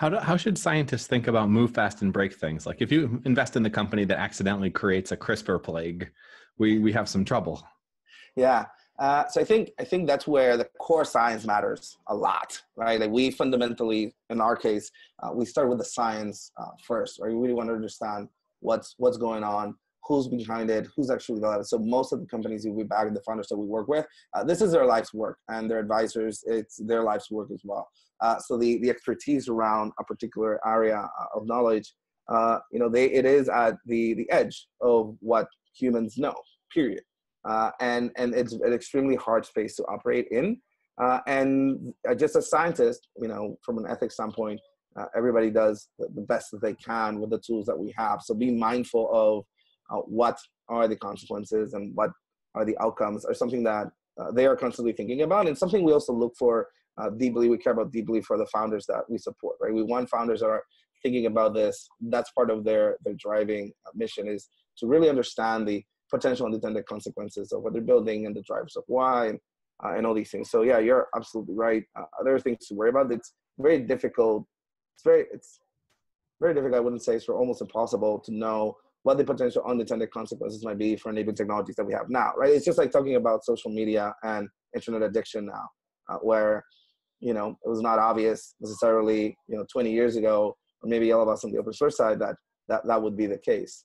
How, do, how should scientists think about move fast and break things? Like if you invest in the company that accidentally creates a CRISPR plague, we, we have some trouble. Yeah. Uh, so I think I think that's where the core science matters a lot, right? Like we fundamentally, in our case, uh, we start with the science uh, first, right? We really want to understand what's what's going on, who's behind it, who's actually developed. So most of the companies we back, the founders that we work with, uh, this is their life's work, and their advisors, it's their life's work as well. Uh, so the the expertise around a particular area uh, of knowledge, you know, they it is at the the edge of what humans know. Period uh, and and it's an extremely hard space to operate in. Uh, and uh, just as scientists, you know, from an ethics standpoint, uh, everybody does the best that they can with the tools that we have. So be mindful of uh, what are the consequences and what are the outcomes, are something that uh, they are constantly thinking about, and something we also look for deeply. We care about deeply for the founders that we support. Right, we want founders that are thinking about this. That's part of their their driving mission is to really understand the potential unintended consequences of what they're building and the drivers of why and, uh, and all these things. So yeah, you're absolutely right. Uh, other things to worry about. It's very difficult. It's very it's very difficult. I wouldn't say it's almost impossible to know what the potential unintended consequences might be for enabling technologies that we have now. Right? It's just like talking about social media and internet addiction now, uh, where you know it was not obvious necessarily you know 20 years ago or maybe all of us on the open source side that that that would be the case